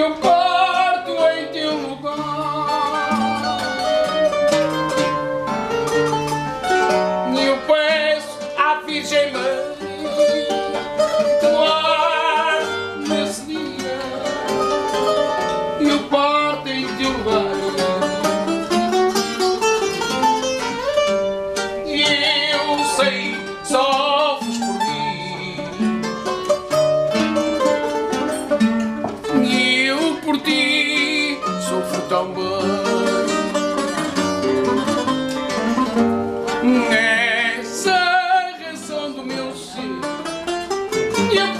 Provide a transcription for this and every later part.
Antonio dar Nessa reação do meu ser E a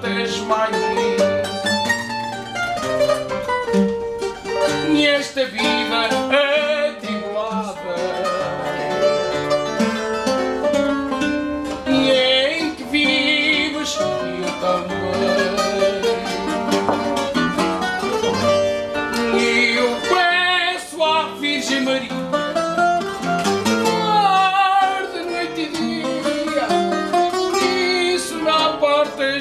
partes. E esta vida é atribulada E é em que vives e eu também E eu peço à Virgem Maria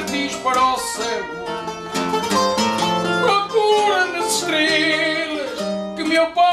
partis para o céu. Procura nas estrelas que meu pai.